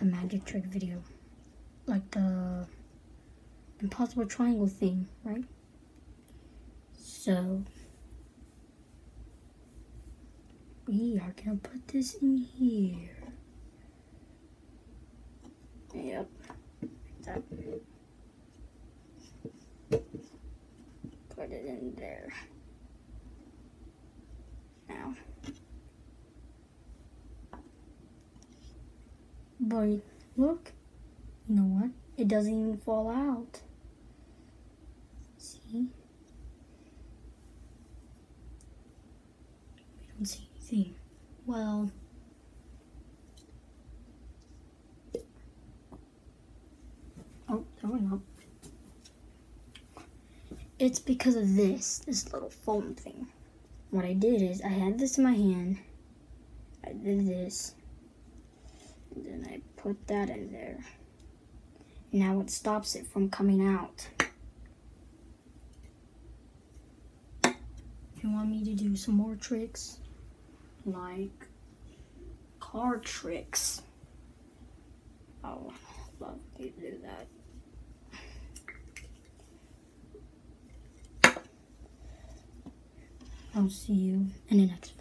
a magic trick video. Like the impossible triangle thing, right? So we are gonna put this in here. Yep. Put it in there. Now. But look, you know what? It doesn't even fall out. See? We don't see anything. Well, oh, there we go. It's because of this, this little foam thing. What I did is I had this in my hand. I did this. And then I put that in there. Now it stops it from coming out. If you want me to do some more tricks, like card tricks, I'll love you to do that. I'll see you in the next video.